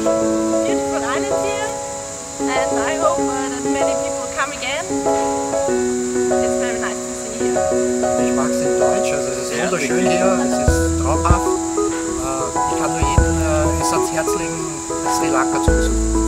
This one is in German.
beautiful island here, and I hope uh, that many people come again. It's very nice to see here. Ich mag es in Deutsch, also es ist Ja, wunderschön hier, es ist traumhaft. Äh, ich kann nur jeden äh, es ans Herz legen, Sri Lanka zu besuchen.